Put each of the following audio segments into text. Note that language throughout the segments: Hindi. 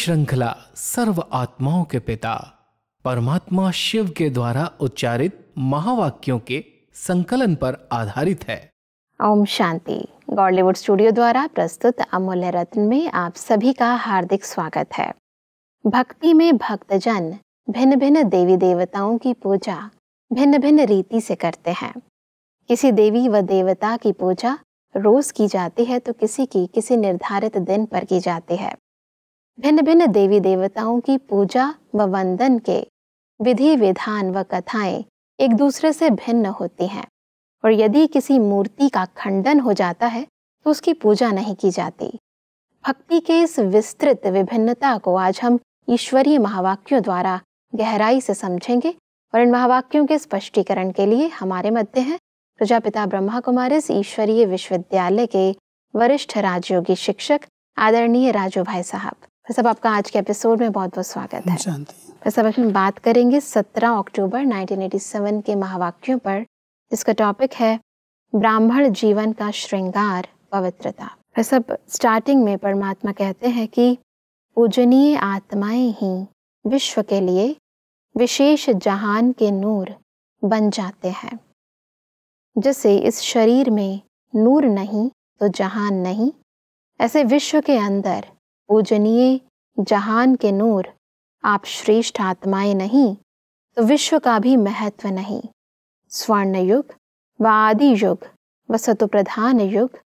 श्रृंखला सर्व आत्माओं के पिता, परमात्मा शिव के द्वारा उच्चारित महावाक्यों के संकलन पर आधारित है। ओम शांति। गॉलीवुड स्टूडियो द्वारा प्रस्तुत अमूल्य रत्न में आप सभी का हार्दिक स्वागत है। भक्ति में भक्तजन भिन्न भिन्न देवी देवताओं की पूजा भिन्न भिन्न रीति से करते हैं। किसी देवी व देवता की पूजा रोज की जाती है तो किसी की किसी निर्धारित दिन पर की जाती है। भिन्न भिन्न देवी देवताओं की पूजा व वंदन के विधि विधान व कथाएँ एक दूसरे से भिन्न होती हैं। और यदि किसी मूर्ति का खंडन हो जाता है तो उसकी पूजा नहीं की जाती। भक्ति के इस विस्तृत विभिन्नता को आज हम ईश्वरीय महावाक्यों द्वारा गहराई से समझेंगे और इन महावाक्यों के स्पष्टीकरण के लिए हमारे मध्य हैं प्रजापिता ब्रह्मा कुमारी ईश्वरीय विश्वविद्यालय के वरिष्ठ राजयोगी शिक्षक आदरणीय राजू भाई साहब। फिर सब आपका आज के एपिसोड में बहुत बहुत स्वागत है। फिर सब हम बात करेंगे 17 अक्टूबर 1987 के महावाक्यों पर जिसका टॉपिक है ब्राह्मण जीवन का श्रृंगार पवित्रता। फिर सब स्टार्टिंग में परमात्मा कहते हैं कि पूजनीय आत्माएँ ही विश्व के लिए विशेष जहान के नूर बन जाते हैं। जैसे इस शरीर में नूर नहीं तो जहान नहीं। ऐसे विश्व के अंदर पूजनीय जहान के नूर। आप श्रेष्ठ आत्माएँ नहीं तो विश्व का भी महत्व नहीं। स्वर्ण युग व आदि युग व सतु प्रधान युग,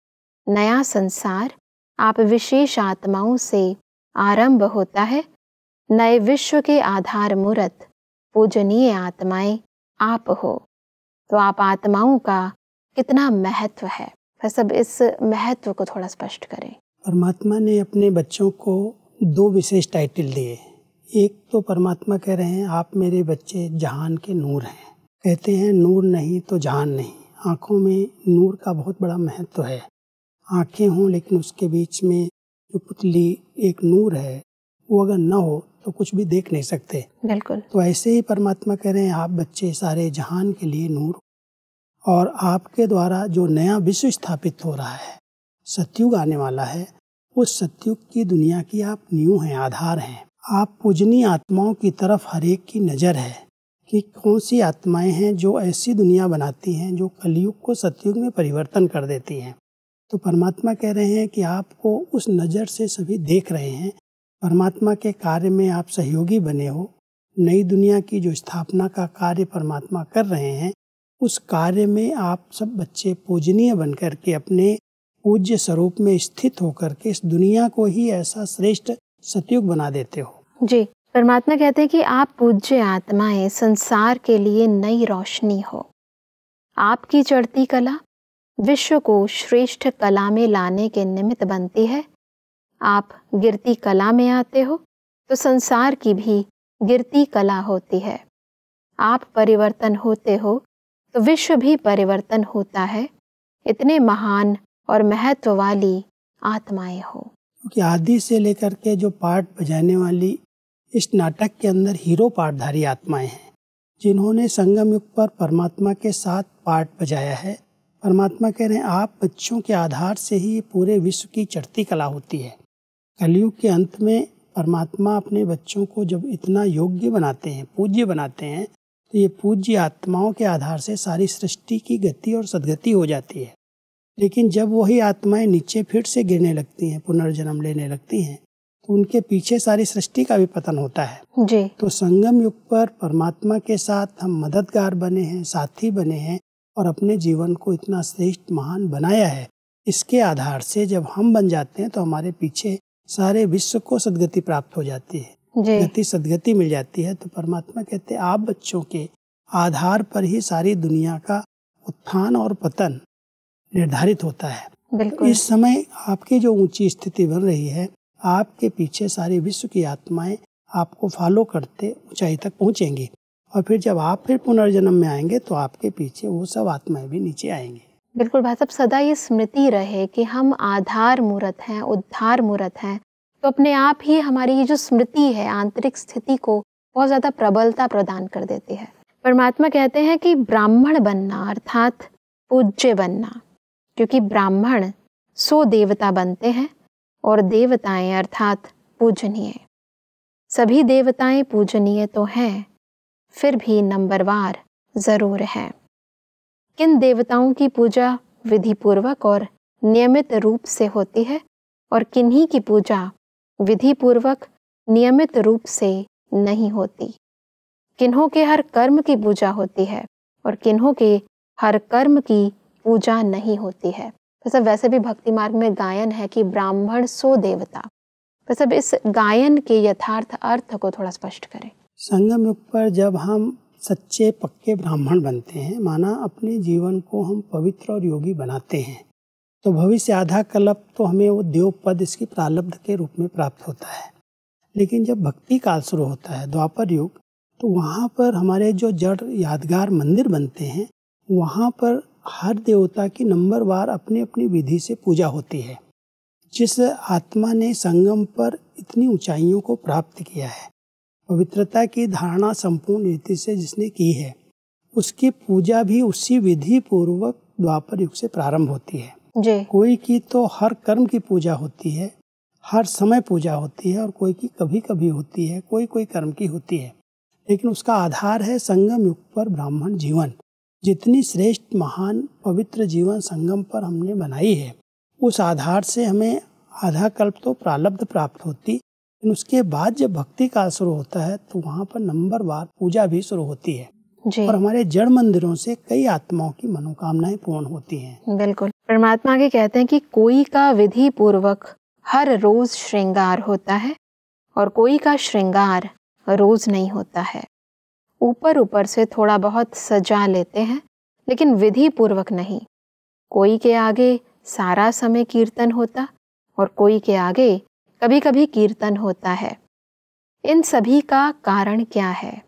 नया संसार आप विशेष आत्माओं से आरंभ होता है। नए विश्व के आधार मूर्त पूजनीय आत्माएँ आप हो। तो आप आत्माओं का कितना महत्व है? फिर सब इस महत्व को थोड़ा स्पष्ट करें। परमात्मा ने अपने बच्चों को दो विशेष टाइटल दिए। एक तो परमात्मा कह रहे हैं आप मेरे बच्चे जहान के नूर हैं। कहते हैं नूर नहीं तो जहान नहीं। आँखों में नूर का बहुत बड़ा महत्व है। आँखें हों लेकिन उसके बीच में जो पुतली एक नूर है वो अगर न हो तो कुछ भी देख नहीं सकते। बिल्कुल। तो ऐसे ही परमात्मा कह रहे हैं आप बच्चे सारे जहान के लिए नूर और आपके द्वारा जो नया विश्व स्थापित हो रहा है सतयुग आने वाला है। उस सत्युग की दुनिया की आप न्यू हैं, आधार हैं। आप पूजनीय आत्माओं की तरफ़ हर एक की नज़र है कि कौन सी आत्माएँ हैं जो ऐसी दुनिया बनाती हैं, जो कलयुग को सतयुग में परिवर्तन कर देती हैं। तो परमात्मा कह रहे हैं कि आपको उस नज़र से सभी देख रहे हैं। परमात्मा के कार्य में आप सहयोगी बने हो। नई दुनिया की जो स्थापना का कार्य परमात्मा कर रहे हैं, उस कार्य में आप सब बच्चे पूजनीय बनकर के अपने पूज्य स्वरूप में स्थित होकर के इस दुनिया को ही ऐसा श्रेष्ठ सतयुग बना देते हो। जी, परमात्मा कहते हैं कि आप पूज्य आत्माएँ संसार के लिए नई रोशनी हो। आपकी चढ़ती कला विश्व को श्रेष्ठ कला में लाने के निमित्त बनती है। आप गिरती कला में आते हो तो संसार की भी गिरती कला होती है। आप परिवर्तन होते हो तो विश्व भी परिवर्तन होता है। इतने महान और महत्व वाली आत्माएँ हो। क्योंकि आदि से लेकर के जो पार्ट बजाने वाली इस नाटक के अंदर हीरो पार्टधारी आत्माएँ हैं, जिन्होंने संगम युग पर परमात्मा के साथ पार्ट बजाया है। परमात्मा कह रहे हैं, आप बच्चों के आधार से ही पूरे विश्व की चढ़ती कला होती है। कलयुग के अंत में परमात्मा अपने बच्चों को जब इतना योग्य बनाते हैं, पूज्य बनाते हैं तो ये पूज्य आत्माओं के आधार से सारी सृष्टि की गति और सदगति हो जाती है। लेकिन जब वही आत्माएँ नीचे फिर से गिरने लगती हैं पुनर्जन्म लेने लगती हैं तो उनके पीछे सारी सृष्टि का भी पतन होता है। जी। तो संगम युग पर परमात्मा के साथ हम मददगार बने हैं साथी बने हैं और अपने जीवन को इतना श्रेष्ठ महान बनाया है। इसके आधार से जब हम बन जाते हैं तो हमारे पीछे सारे विश्व को सदगति प्राप्त हो जाती है। गति सदगति मिल जाती है। तो परमात्मा कहते हैं आप बच्चों के आधार पर ही सारी दुनिया का उत्थान और पतन निर्धारित होता है। इस समय आपकी जो ऊँची स्थिति बन रही है आपके पीछे सारे विश्व की आत्माएँ आपको फॉलो करते ऊंचाई तक पहुंचेंगी। और फिर जब आप फिर पुनर्जन्म में आएँगे तो आपके पीछे वो सब आत्माएँ भी नीचे आएँगी। बिल्कुल भाई साहब सदा ये स्मृति रहे कि हम आधार मूर्त हैं उद्धार मूर्त हैं तो अपने आप ही हमारी ये जो स्मृति है आंतरिक स्थिति को बहुत ज़्यादा प्रबलता प्रदान कर देती है। परमात्मा कहते हैं कि ब्राह्मण बनना अर्थात पूज्य बनना। क्योंकि ब्राह्मण सो देवता बनते हैं और देवताएँ अर्थात पूजनीय सभी देवताएँ पूजनीय तो हैं, फिर भी नंबरवार ज़रूर हैं। किन देवताओं की पूजा विधि पूर्वक और नियमित रूप से होती है और किन्हीं की पूजा विधि पूर्वक नियमित रूप से नहीं होती? किन्हों के हर कर्म की पूजा होती है और किन्हों के हर कर्म की पूजा नहीं होती है। तो सब वैसे भी भक्ति मार्ग में गायन है कि ब्राह्मण सो देवता। तो सब इस गायन के यथार्थ अर्थ को थोड़ा स्पष्ट करें। संगम युग पर जब हम सच्चे पक्के ब्राह्मण बनते हैं, माना अपने जीवन को हम पवित्र और योगी बनाते हैं तो भविष्य आधा कल्प तो हमें वो देव पद इसकी प्रारब्ध के रूप में प्राप्त होता है। लेकिन जब भक्ति काल शुरू होता है, द्वापर युग तो वहाँ पर हमारे जो जड़ यादगार मंदिर बनते हैं, वहाँ पर हर देवता की नंबरवार अपनी अपनी विधि से पूजा होती है जिस आत्मा ने संगम पर इतनी ऊंचाइयों को प्राप्त किया है पवित्रता की धारणा संपूर्ण रीति से जिसने की है उसकी पूजा भी उसी विधि पूर्वक द्वापर युग से प्रारंभ होती है। जी। कोई की तो हर कर्म की पूजा होती है हर समय पूजा होती है और कोई की कभी कभी होती है कोई कोई कर्म की होती है लेकिन उसका आधार है संगम युग पर ब्राह्मण जीवन। जितनी श्रेष्ठ महान पवित्र जीवन संगम पर हमने बनाई है उस आधार से हमें आधा कल्प तो प्रारब्ध प्राप्त होती। लेकिन उसके बाद जब भक्ति काल शुरू होता है तो वहाँ पर नंबर वार पूजा भी शुरू होती है। जी। और हमारे जड़ मंदिरों से कई आत्माओं की मनोकामनाएँ पूर्ण होती हैं। बिल्कुल। परमात्मा के कहते हैं कि कोई का विधि पूर्वक हर रोज श्रृंगार होता है और कोई का श्रृंगार रोज नहीं होता है। ऊपर ऊपर से थोड़ा बहुत सजा लेते हैं, लेकिन विधि पूर्वक नहीं। कोई के आगे सारा समय कीर्तन होता और कोई के आगे कभी कभी कीर्तन होता है। इन सभी का कारण क्या है?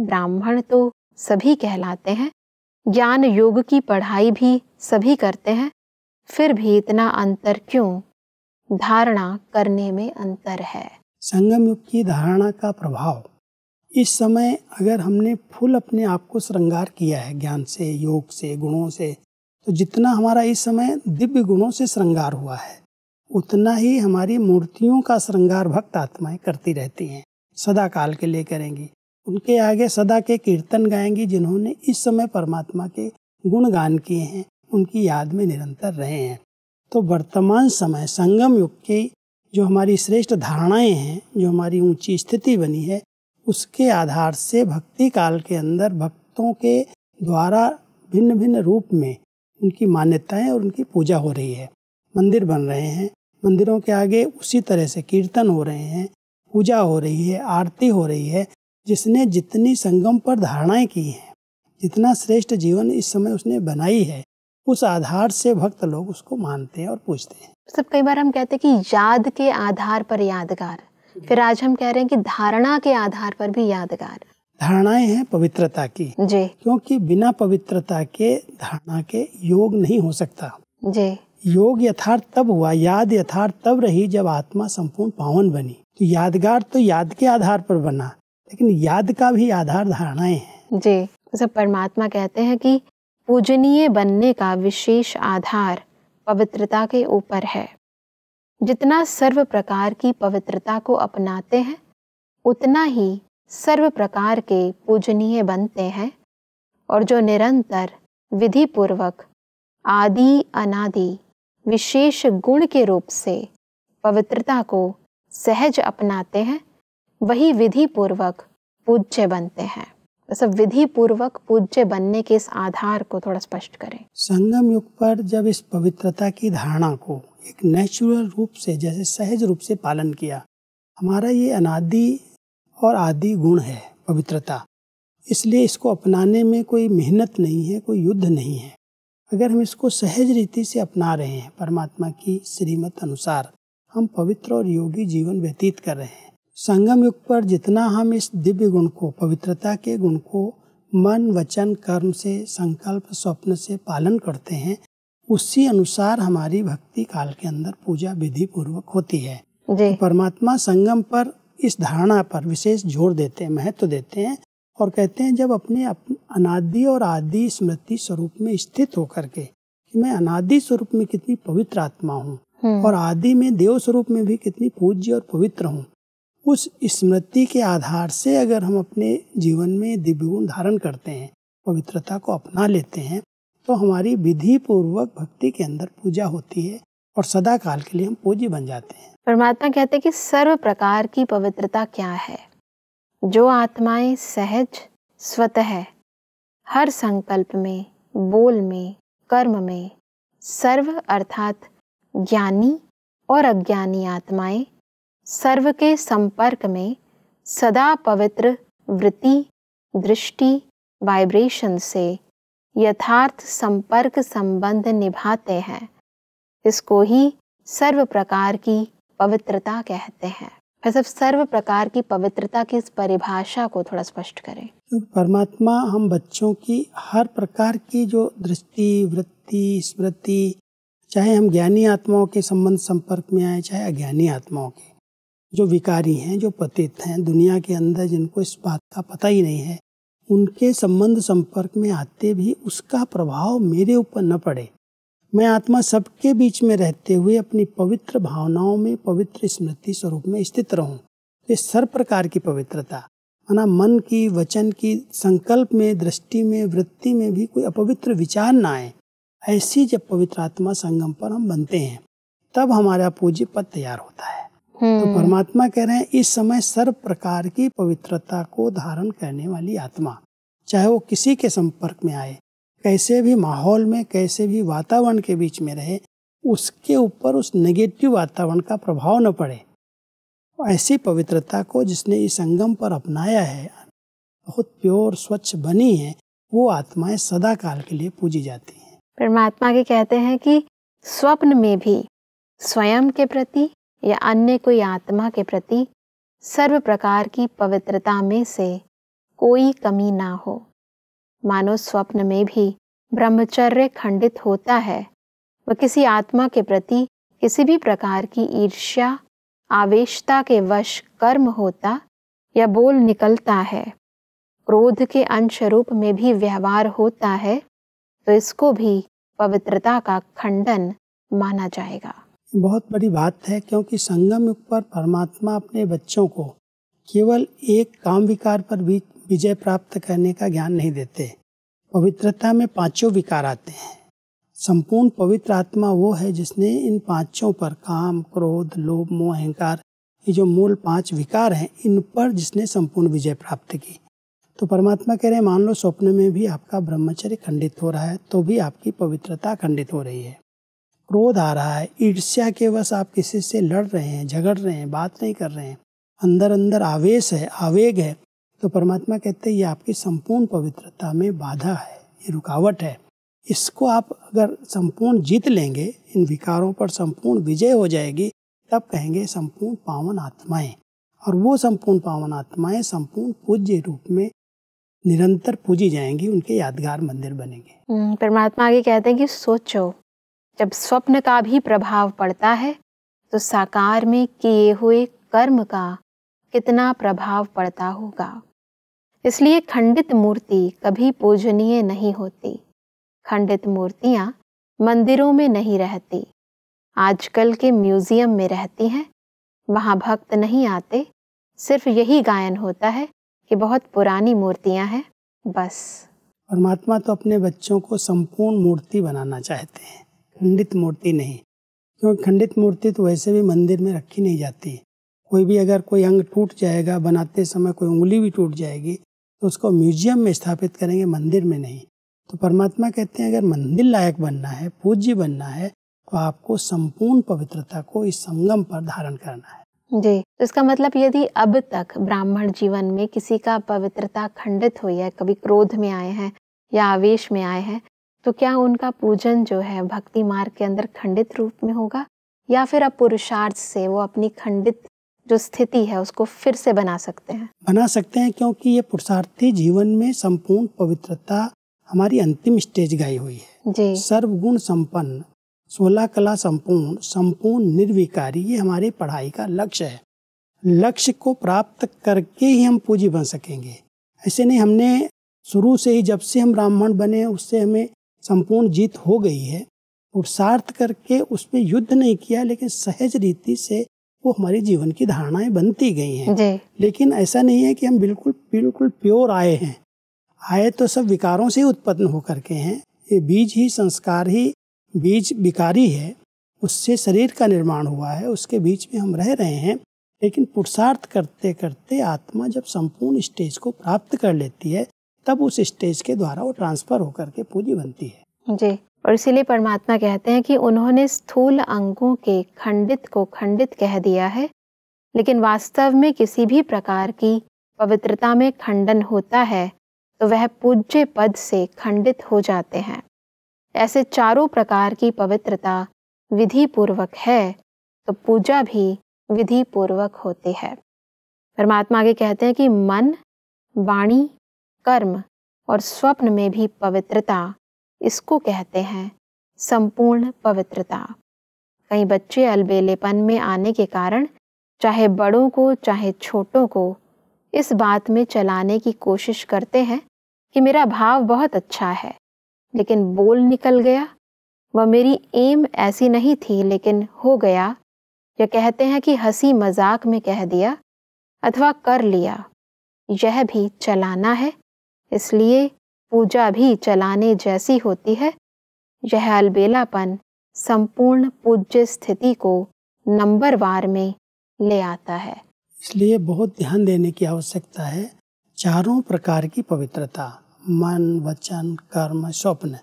ब्राह्मण तो सभी कहलाते हैं, ज्ञान योग की पढ़ाई भी सभी करते हैं, फिर भी इतना अंतर क्यों? धारणा करने में अंतर है। संगम युग की धारणा का प्रभाव इस समय अगर हमने फुल अपने आप को श्रृंगार किया है, ज्ञान से, योग से, गुणों से तो जितना हमारा इस समय दिव्य गुणों से श्रृंगार हुआ है, उतना ही हमारी मूर्तियों का श्रृंगार भक्त आत्माएँ करती रहती हैं सदा काल के लिए करेंगी। उनके आगे सदा के कीर्तन गाएँगी जिन्होंने इस समय परमात्मा के गुण गान किए हैं, उनकी याद में निरंतर रहे हैं। तो वर्तमान समय संगम युग की जो हमारी श्रेष्ठ धारणाएँ हैं, जो हमारी ऊँची स्थिति बनी है उसके आधार से भक्ति काल के अंदर भक्तों के द्वारा भिन्न भिन्न रूप में उनकी मान्यताएँ और उनकी पूजा हो रही है। मंदिर बन रहे हैं। मंदिरों के आगे उसी तरह से कीर्तन हो रहे हैं। पूजा हो रही है, आरती हो रही है, जिसने जितनी संगम पर धारणाएँ की हैं, जितना श्रेष्ठ जीवन इस समय उसने बनाई है, उस आधार से भक्त लोग उसको मानते हैं और पूछते हैं। सब कई बार हम कहते हैं कि याद के आधार पर यादगार। फिर आज हम कह रहे हैं कि धारणा के आधार पर भी यादगार। धारणाएँ हैं पवित्रता की। जी। क्योंकि बिना पवित्रता के धारणा के योग नहीं हो सकता। जी। योग यथार्थ तब हुआ याद यथार्थ तब रही जब आत्मा संपूर्ण पावन बनी। तो यादगार तो याद के आधार पर बना लेकिन याद का भी आधार धारणाएँ हैं। जी। सब परमात्मा कहते हैं कि पूजनीय बनने का विशेष आधार पवित्रता के ऊपर है। जितना सर्व प्रकार की पवित्रता को अपनाते हैं, उतना ही सर्व प्रकार के पूजनीय बनते हैं और जो निरंतर विधि पूर्वक आदि अनादि, विशेष गुण के रूप से पवित्रता को सहज अपनाते हैं, वही विधि पूर्वक पूज्य बनते हैं। सब विधि पूर्वक पूज्य बनने के इस आधार को थोड़ा स्पष्ट करें। संगम युग पर जब इस पवित्रता की धारणा को एक नेचुरल रूप से, जैसे सहज रूप से पालन किया, हमारा ये अनादि और आदि गुण है पवित्रता। इसलिए इसको अपनाने में कोई मेहनत नहीं है, कोई युद्ध नहीं है। अगर हम इसको सहज रीति से अपना रहे हैं, परमात्मा की श्रीमत अनुसार हम पवित्र और योगी जीवन व्यतीत कर रहे हैं। संगम युग पर जितना हम इस दिव्य गुण को पवित्रता के गुण को मन वचन कर्म से संकल्प स्वप्न से पालन करते हैं उसी अनुसार हमारी भक्ति काल के अंदर पूजा विधि पूर्वक होती है। जी। तो परमात्मा संगम पर इस धारणा पर विशेष ज़ोर देते हैं महत्व तो देते हैं और कहते हैं जब अपने अप- अनादि और आदि स्मृति स्वरूप में स्थित होकर के कि मैं अनादि स्वरूप में कितनी पवित्र आत्मा हूँ हम्म, और आदि में देव स्वरूप में भी कितनी पूज्य और पवित्र हूँ उस स्मृति के आधार से अगर हम अपने जीवन में दिव्य गुण धारण करते हैं, पवित्रता को अपना लेते हैं तो हमारी विधि पूर्वक भक्ति के अंदर पूजा होती है और सदा काल के लिए हम पूज्य बन जाते हैं। परमात्मा कहते हैं कि सर्व प्रकार की पवित्रता क्या है? जो आत्माएँ सहज, स्वतः, हर संकल्प में, बोल में, कर्म में, सर्व अर्थात ज्ञानी और अज्ञानी आत्माएँ सर्व के संपर्क में सदा पवित्र वृत्ति, दृष्टि वाइब्रेशन से यथार्थ संपर्क संबंध निभाते हैं। इसको ही सर्व प्रकार की पवित्रता कहते हैं। वैसे सर्व प्रकार की पवित्रता की इस परिभाषा को थोड़ा स्पष्ट करें। परमात्मा हम बच्चों की हर प्रकार की जो दृष्टि, वृत्ति, स्मृति, चाहे हम ज्ञानी आत्माओं के संबंध संपर्क में आए, चाहे अज्ञानी आत्माओं के जो विकारी हैं, जो पतित हैं, दुनिया के अंदर जिनको इस बात का पता ही नहीं है, उनके संबंध संपर्क में आते भी उसका प्रभाव मेरे ऊपर न पड़े। मैं आत्मा सबके बीच में रहते हुए अपनी पवित्र भावनाओं में, पवित्र स्मृति स्वरूप में स्थित रहूँ। ये सर्व प्रकार की पवित्रता, माना मन की, वचन की, संकल्प में, दृष्टि में, वृत्ति में भी कोई अपवित्र विचार ना आए। ऐसी जब पवित्र आत्मा संगम पर हम बनते हैं, तब हमारा पूज्य पद तैयार होता है। तो हम्म, परमात्मा कह रहे हैं इस समय सर्व प्रकार की पवित्रता को धारण करने वाली आत्मा चाहे वो किसी के संपर्क में आए कैसे भी माहौल में कैसे भी वातावरण के बीच में रहे उसके ऊपर उस नेगेटिव वातावरण का प्रभाव न पड़े। ऐसी पवित्रता को जिसने इस संगम पर अपनाया है बहुत प्योर स्वच्छ बनी है वो आत्माएँ सदा काल के लिए पूजी जाती हैं। परमात्मा के कहते हैं कि स्वप्न में भी स्वयं के प्रति या अन्य कोई आत्मा के प्रति सर्व प्रकार की पवित्रता में से कोई कमी ना हो। मानो स्वप्न में भी ब्रह्मचर्य खंडित होता है, वह किसी आत्मा के प्रति किसी भी प्रकार की ईर्ष्या, आवेशता के वश कर्म होता या बोल निकलता है। क्रोध के अंश रूप में भी व्यवहार होता है तो इसको भी पवित्रता का खंडन माना जाएगा। बहुत बड़ी बात है क्योंकि संगम युग पर परमात्मा अपने बच्चों को केवल एक काम विकार पर भी विजय प्राप्त करने का ज्ञान नहीं देते। पवित्रता में पाँचों विकार आते हैं। संपूर्ण पवित्र आत्मा वो है जिसने इन पाँचों पर काम, क्रोध, लोभ, मोह, अहंकार, ये जो मूल पाँच विकार हैं, इन पर जिसने संपूर्ण विजय प्राप्त की। तो परमात्मा कह रहे हैं, मान लो स्वप्न में भी आपका ब्रह्मचर्य खंडित हो रहा है तो भी आपकी पवित्रता खंडित हो रही है। क्रोध आ रहा है ईर्ष्या के बस आप किसी से लड़ रहे हैं झगड़ रहे हैं बात नहीं कर रहे हैं अंदर अंदर आवेश है आवेग है तो परमात्मा कहते हैं ये आपकी संपूर्ण पवित्रता में बाधा है ये रुकावट है। इसको आप अगर संपूर्ण जीत लेंगे इन विकारों पर संपूर्ण विजय हो जाएगी तब कहेंगे संपूर्ण पावन आत्माएँ। और वो संपूर्ण पावन आत्माएँ संपूर्ण पूज्य रूप में निरंतर पूजी जाएँगी उनके यादगार मंदिर बनेंगे। हम्म, परमात्मा आगे कहते हैं कि सोचो। जब स्वप्न का भी प्रभाव पड़ता है तो साकार में किए हुए कर्म का कितना प्रभाव पड़ता होगा। इसलिए खंडित मूर्ति कभी पूजनीय नहीं होती। खंडित मूर्तियाँ मंदिरों में नहीं रहती। आजकल के म्यूज़ियम में रहती हैं। वहाँ भक्त नहीं आते। सिर्फ़ यही गायन होता है कि बहुत पुरानी मूर्तियाँ हैं, बस। परमात्मा तो अपने बच्चों को संपूर्ण मूर्ति बनाना चाहते हैं। खंडित मूर्ति नहीं। क्योंकि खंडित मूर्ति तो वैसे भी मंदिर में रखी नहीं जाती। कोई भी अगर कोई अंग टूट जाएगा, बनाते समय कोई उंगली भी टूट जाएगी तो उसको म्यूज़ियम में स्थापित करेंगे, मंदिर में नहीं। तो परमात्मा कहते हैं, अगर मंदिर लायक बनना है, पूज्य बनना है तो आपको संपूर्ण पवित्रता को इस संगम पर धारण करना है। जी तो इसका मतलब यदि अब तक ब्राह्मण जीवन में किसी का पवित्रता खंडित हुई है, कभी क्रोध में आए हैं या आवेश में आए हैं तो क्या उनका पूजन जो है भक्ति मार्ग के अंदर खंडित रूप में होगा? या फिर अब पुरुषार्थ से वो अपनी खंडित जो स्थिति है उसको फिर से बना सकते हैं? बना सकते हैं क्योंकि ये पुरुषार्थी जीवन में संपूर्ण पवित्रता हमारी अंतिम स्टेज गई हुई है। जी। सर्वगुण संपन्न सोलह कला संपूर्ण संपूर्ण निर्विकारी ये हमारी पढ़ाई का लक्ष्य है। लक्ष्य को प्राप्त करके ही हम पूजी बन सकेंगे। ऐसे नहीं हमने शुरू से ही जब से हम ब्राह्मण बने उससे हमें संपूर्ण जीत हो गई है पुरुषार्थ करके उसमें युद्ध नहीं किया लेकिन सहज रीति से वो हमारी जीवन की धारणाएँ बनती गई हैं। लेकिन ऐसा नहीं है कि हम बिल्कुल बिल्कुल प्योर आए हैं। आए तो सब विकारों से उत्पन्न होकर के हैं। ये बीज ही संस्कार ही बीज विकारी है। उससे शरीर का निर्माण हुआ है उसके बीच में हम रह रहे हैं। लेकिन पुरुषार्थ करते करते आत्मा जब संपूर्ण स्टेज को प्राप्त कर लेती है तब उस स्टेज के द्वारा वो ट्रांसफ़र होकर के पूजी बनती है। जी, और इसीलिए परमात्मा कहते हैं कि उन्होंने स्थूल अंगों के खंडित को खंडित कह दिया है, लेकिन वास्तव में किसी भी प्रकार की पवित्रता में खंडन होता है तो वह पूज्य पद से खंडित हो जाते हैं। ऐसे चारों प्रकार की पवित्रता विधि पूर्वक है तो पूजा भी विधि पूर्वक होती है। परमात्मा आगे कहते हैं कि मन, वाणी कर्म और स्वप्न में भी पवित्रता, इसको कहते हैं संपूर्ण पवित्रता। कई बच्चे अलबेलेपन में आने के कारण, चाहे बड़ों को, चाहे छोटों को, इस बात में चलाने की कोशिश करते हैं कि मेरा भाव बहुत अच्छा है, लेकिन बोल निकल गया। वह मेरी एम ऐसी नहीं थी, लेकिन हो गया। या कहते हैं कि हँसी मज़ाक में कह दिया अथवा कर लिया। यह भी चलाना है। इसलिए पूजा भी चलाने जैसी होती है। यह अलबेलापन संपूर्ण पूज्य स्थिति को नंबर वार में ले आता है। इसलिए बहुत ध्यान देने की आवश्यकता है चारों प्रकार की पवित्रता, मन, वचन, कर्म, स्वप्न।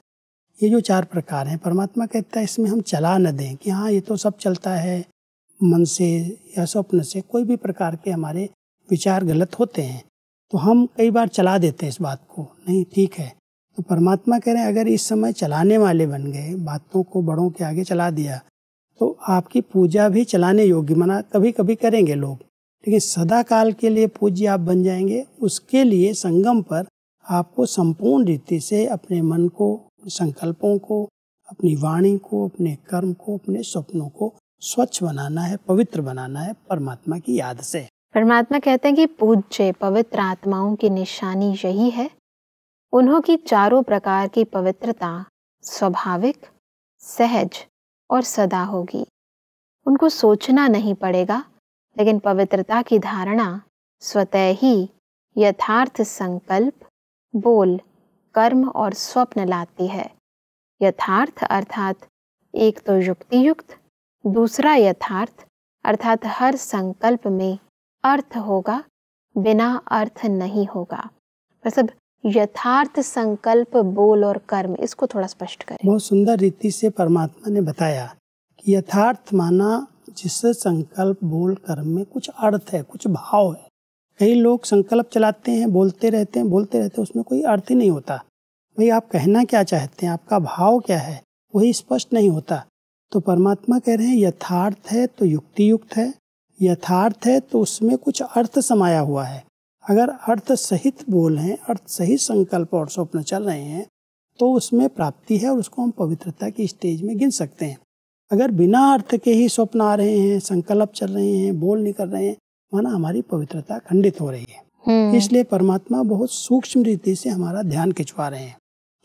ये जो चार प्रकार हैं, परमात्मा कहता है, इसमें हम चला न दें कि हाँ ये तो सब चलता है। मन से या स्वप्न से कोई भी प्रकार के हमारे विचार गलत होते हैं। तो हम कई बार चला देते हैं इस बात को। नहीं, ठीक है। तो परमात्मा कह रहे हैं, अगर इस समय चलाने वाले बन गए, बातों को बड़ों के आगे चला दिया तो आपकी पूजा भी चलाने योग्य मना कभी कभी करेंगे लोग। लेकिन सदा काल के लिए पूज्य आप बन जाएँगे, उसके लिए संगम पर आपको संपूर्ण रीति से अपने मन को संकल्पों को, अपनी वाणी को, अपने कर्म को, अपने स्वप्नों को स्वच्छ बनाना है, पवित्र बनाना है परमात्मा की याद से। परमात्मा कहते हैं कि पूज्य पवित्र आत्माओं की निशानी यही है। उन्हों की चारों प्रकार की पवित्रता स्वाभाविक, सहज और सदा होगी। उनको सोचना नहीं पड़ेगा, लेकिन पवित्रता की धारणा स्वतः ही यथार्थ संकल्प, बोल, कर्म और स्वप्न लाती है। यथार्थ अर्थात एक तो युक्ति युक्त दूसरा यथार्थ अर्थात हर संकल्प में अर्थ होगा, बिना अर्थ नहीं होगा। मतलब यथार्थ संकल्प, बोल और कर्म, इसको थोड़ा स्पष्ट करें। बहुत सुंदर रीति से परमात्मा ने बताया कि यथार्थ माना जिस संकल्प, बोल, कर्म में कुछ अर्थ है, कुछ भाव है। कई लोग संकल्प चलाते हैं, बोलते रहते हैं, बोलते रहते हैं, उसमें कोई अर्थ ही नहीं होता। भाई, आप कहना क्या चाहते हैं? आपका भाव क्या है? वही स्पष्ट नहीं होता। तो परमात्मा कह रहे हैं, यथार्थ है तो युक्ति युक्त है यथार्थ है तो उसमें कुछ अर्थ समाया हुआ है। अगर अर्थ सहित बोल हैं अर्थ सहित संकल्प और स्वप्न चल रहे हैं तो उसमें प्राप्ति है और उसको हम पवित्रता की स्टेज में गिन सकते हैं। अगर बिना अर्थ के ही स्वप्न आ रहे हैं संकल्प चल रहे हैं बोल नहीं कर रहे हैं माना हमारी पवित्रता खंडित हो रही है। हम्म। इसलिए परमात्मा बहुत सूक्ष्म रीति से हमारा ध्यान खिंचवा रहे हैं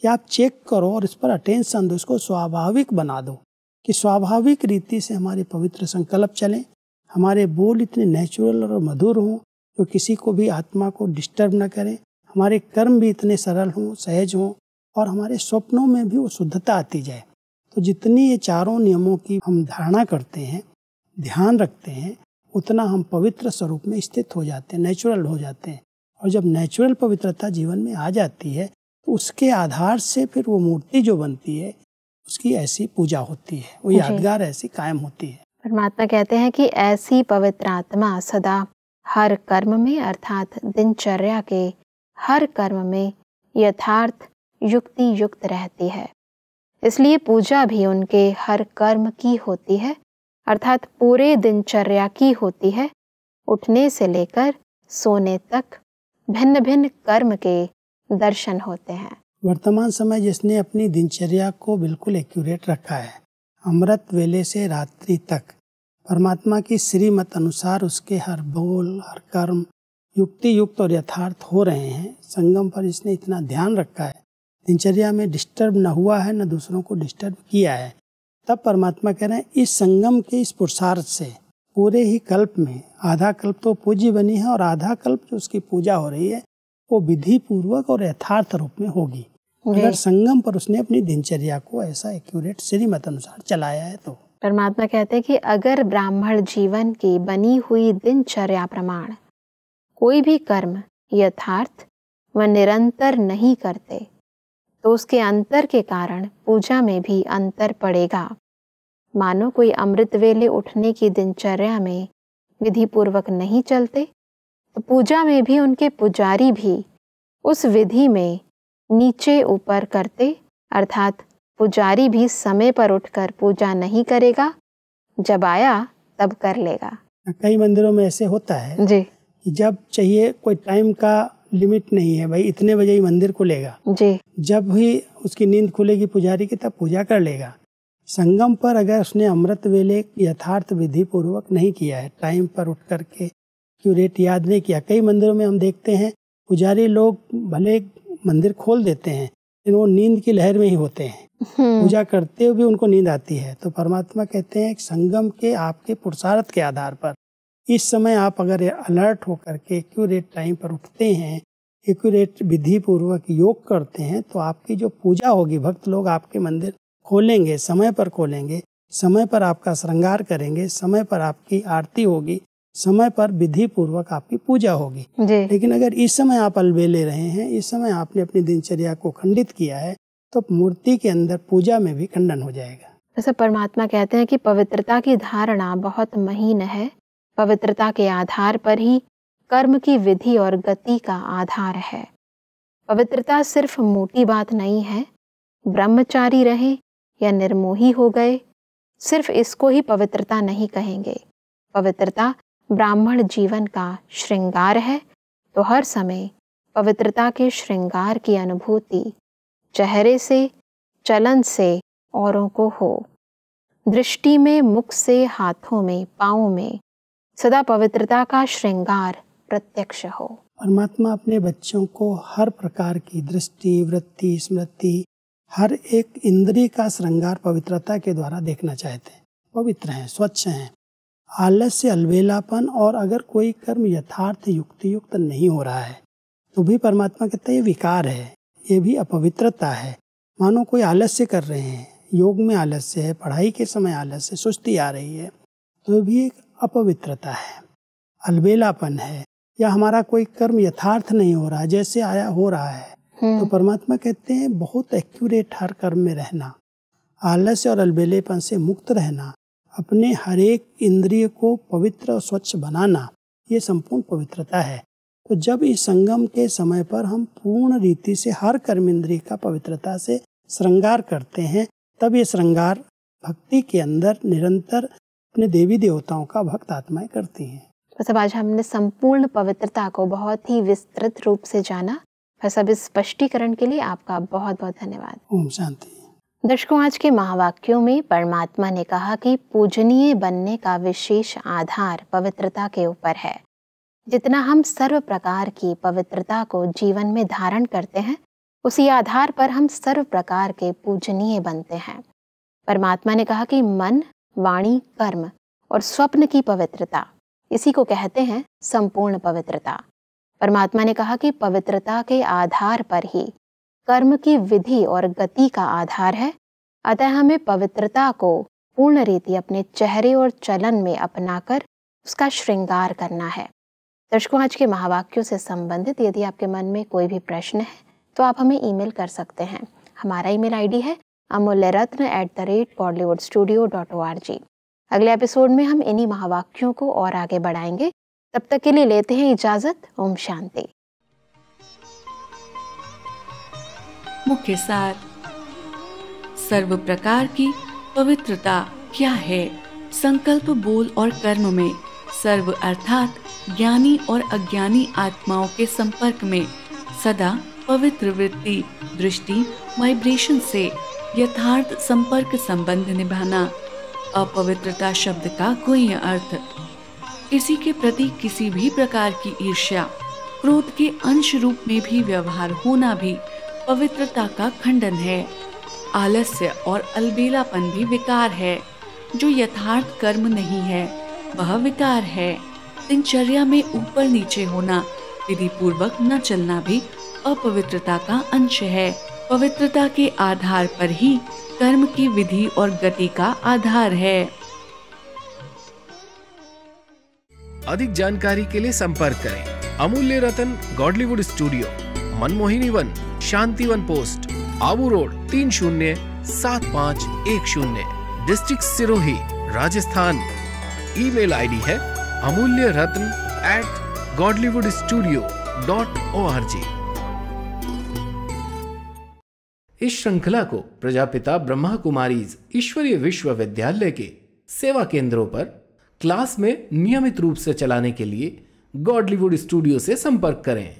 कि आप चेक करो और इस पर अटेंशन दो इसको स्वाभाविक बना दो कि स्वाभाविक रीति से हमारे पवित्र संकल्प चलें हमारे बोल इतने नेचुरल और मधुर हों जो किसी को भी आत्मा को डिस्टर्ब न करें। हमारे कर्म भी इतने सरल हों सहज हों और हमारे स्वप्नों में भी वो शुद्धता आती जाए। तो जितनी ये चारों नियमों की हम धारणा करते हैं ध्यान रखते हैं उतना हम पवित्र स्वरूप में स्थित हो जाते हैं नेचुरल हो जाते हैं। और जब नेचुरल पवित्रता जीवन में आ जाती है तो उसके आधार से फिर वो मूर्ति जो बनती है उसकी ऐसी पूजा होती है वो यादगार ऐसी कायम होती है। परमात्मा कहते हैं कि ऐसी पवित्र आत्मा सदा हर कर्म में, अर्थात दिनचर्या के हर कर्म में यथार्थ युक्ति युक्त रहती है। इसलिए पूजा भी उनके हर कर्म की होती है, अर्थात पूरे दिनचर्या की होती है। उठने से लेकर सोने तक भिन्न भिन्न कर्म के दर्शन होते हैं। वर्तमान समय जिसने अपनी दिनचर्या को बिल्कुल एक्यूरेट रखा है अमृत वेले से रात्रि तक। परमात्मा की श्रीमत अनुसार उसके हर बोल, हर कर्म युक्ति युक्त और यथार्थ हो रहे हैं। संगम पर इसने इतना ध्यान रखा है। दिनचर्या में डिस्टर्ब न हुआ है, न दूसरों को डिस्टर्ब किया है। तब परमात्मा कह रहे हैं, इस संगम के इस पुरुषार्थ से, पूरे ही कल्प में, आधा कल्प तो पूज्य बनी है और आधा कल्प जो उसकी पूजा हो रही है, वो विधि पूर्वक और यथार्थ रूप में होगी। अगर संगम पर उसने अपनी दिनचर्या को ऐसा एक्यूरेट श्रीमत अनुसार चलाया है तो। परमात्मा कहते हैं कि अगर ब्राह्मण जीवन की बनी हुई दिनचर्या प्रमाण कोई भी कर्म यथार्थ व निरंतर नहीं करते तो उसके अंतर के कारण पूजा में भी अंतर पड़ेगा। मानो कोई अमृत वेले उठने की दिनचर्या में विधि पूर्वक नहीं चलते तो पूजा में भी उनके पुजारी भी उस विधि में नीचे ऊपर करते अर्थात पुजारी भी समय पर उठकर पूजा नहीं करेगा जब आया तब कर लेगा। कई मंदिरों में ऐसे होता है जी। जब चाहिए कोई टाइम का लिमिट नहीं है भाई इतने बजे ही मंदिर खुलेगा जी। जब भी उसकी नींद खुलेगी पुजारी की तब पूजा कर लेगा। संगम पर अगर उसने अमृत वेले यथार्थ विधि पूर्वक नहीं किया है टाइम पर उठ करके क्यूरेट याद नहीं किया कई मंदिरों में हम देखते हैं पुजारी लोग भले मंदिर खोल देते हैं लेकिन वो नींद की लहर में ही होते हैं हम्म। पूजा करते हुए भी उनको नींद आती है तो परमात्मा कहते हैं संगम के आपके पुरुषार्थ के आधार पर इस समय आप अगर अलर्ट होकर के एक्यूरेट टाइम पर उठते हैं एक्यूरेट विधि पूर्वक योग करते हैं तो आपकी जो पूजा होगी भक्त लोग आपके मंदिर खोलेंगे समय पर खोलेंगे समय पर आपका श्रृंगार करेंगे समय पर आपकी आरती होगी समय पर विधि पूर्वक आपकी पूजा होगी। लेकिन अगर इस समय आप अलबेले रहे हैं इस समय आपने अपनी दिनचर्या को खंडित किया है तो मूर्ति के अंदर पूजा में भी खंडन हो जाएगा। जैसे परमात्मा कहते हैं कि पवित्रता की धारणा बहुत महीन है। पवित्रता के आधार पर ही कर्म की विधि और गति का आधार है। पवित्रता सिर्फ़ मोटी बात नहीं है। ब्रह्मचारी रहे या निर्मोही हो गए सिर्फ़ इसको ही पवित्रता नहीं कहेंगे। पवित्रता ब्राह्मण जीवन का श्रृंगार है तो हर समय पवित्रता के श्रृंगार की अनुभूति चेहरे से, चलन से औरों को हो। दृष्टि में, मुख से, हाथों में, पाँव में सदा पवित्रता का श्रृंगार प्रत्यक्ष हो। परमात्मा अपने बच्चों को हर प्रकार की दृष्टि, वृत्ति, स्मृति, हर एक इंद्रिय का श्रृंगार पवित्रता के द्वारा देखना चाहते हैं। पवित्र हैं, स्वच्छ हैं। आलस्य अलबेलापन और अगर कोई कर्म यथार्थ युक्ति युक्त नहीं हो रहा है तो भी परमात्मा कहते हैं ये विकार है ये भी अपवित्रता है। मानो कोई आलस्य कर रहे हैं योग में आलस्य है पढ़ाई के समय आलस्य सुस्ती आ रही है तो भी एक अपवित्रता है। अलबेलापन है या हमारा कोई कर्म यथार्थ नहीं हो रहा जैसे आया हो रहा है तो परमात्मा कहते हैं बहुत एक्यूरेट हर कर्म में रहना। आलस्य और अलबेलेपन से मुक्त रहना अपने हर एक इंद्रिय को पवित्र और स्वच्छ बनाना ये संपूर्ण पवित्रता है। तो जब इस संगम के समय पर हम पूर्ण रीति से हर कर्म इंद्रिय का पवित्रता से श्रृंगार करते हैं तब ये श्रृंगार भक्ति के अंदर निरंतर अपने देवी देवताओं का भक्त आत्माएँ करती हैं। तो सब आज हमने संपूर्ण पवित्रता को बहुत ही विस्तृत रूप से जाना। बस अब इस स्पष्टीकरण के लिए आपका बहुत बहुत धन्यवाद। ओम शांति। दर्शकों, आज के महावाक्यों में परमात्मा ने कहा कि पूजनीय बनने का विशेष आधार पवित्रता के ऊपर है। जितना हम सर्व प्रकार की पवित्रता को जीवन में धारण करते हैं, उसी आधार पर हम सर्व प्रकार के पूजनीय बनते हैं। परमात्मा ने कहा कि मन, वाणी, कर्म और स्वप्न की पवित्रता, इसी को कहते हैं संपूर्ण पवित्रता। परमात्मा ने कहा कि पवित्रता के आधार पर ही कर्म की विधि और गति का आधार है। अतः हमें पवित्रता को पूर्ण रीति अपने चेहरे और चलन में अपनाकर उसका श्रृंगार करना है। दर्शकों, आज के महावाक्यों से संबंधित यदि आपके मन में कोई भी प्रश्न है तो आप हमें ईमेल कर सकते हैं। हमारा ईमेल आईडी है Amulya Ratna at the rate Bollywood studio dot O R G अगले एपिसोड में हम इन्हीं महावाक्यों को और आगे बढ़ाएँगे। तब तक के लिए लेते हैं इजाज़त। ओम शांति। मुख्य सार। सर्व प्रकार की पवित्रता क्या है? संकल्प, बोल और कर्म में, सर्व अर्थात ज्ञानी और अज्ञानी आत्माओं के संपर्क में, सदा पवित्र वृत्ति, दृष्टि वाइब्रेशन से यथार्थ संपर्क संबंध निभाना। अपवित्रता शब्द का कोई अर्थ। किसी के प्रति किसी भी प्रकार की ईर्ष्या, क्रोध के अंश रूप में भी व्यवहार होना भी पवित्रता का खंडन है। आलस्य और अलबेलापन भी विकार है। जो यथार्थ कर्म नहीं है, वह विकार है। दिनचर्या में ऊपर नीचे होना विधि पूर्वक न चलना भी अपवित्रता का अंश है। पवित्रता के आधार पर ही कर्म की विधि और गति का आधार है। अधिक जानकारी के लिए संपर्क करें। Amulya Ratan, Godlywood studio, Manmohini Van. Shanti Van post, Abu Road तीन शून्य सात पाँच एक शून्य district Sirohi, Rajasthan. Email ID है Amulya Ratna at Godlywood studio dot O R G इस श्रृंखला को प्रजापिता ब्रह्मा कुमारीज ईश्वरीय विश्वविद्यालय के सेवा केंद्रों पर क्लास में नियमित रूप से चलाने के लिए गॉडलीवुड स्टूडियो से संपर्क करें।